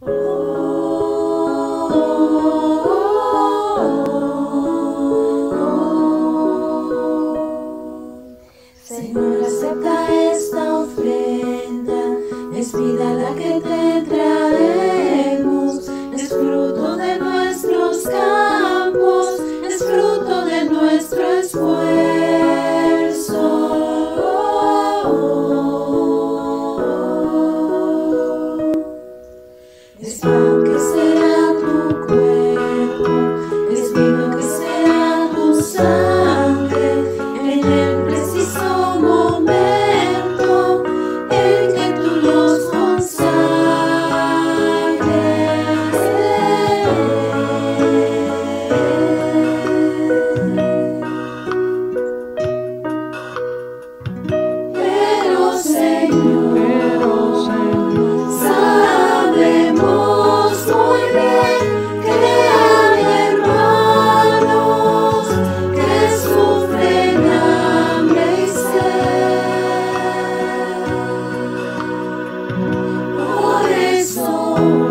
Señor, acepta esta ofrenda, es vida la que te trae. Es pan que será tu cuerpo, es vino que será tu sangre, en el preciso momento en que tú los consagres. Pero sé Oh.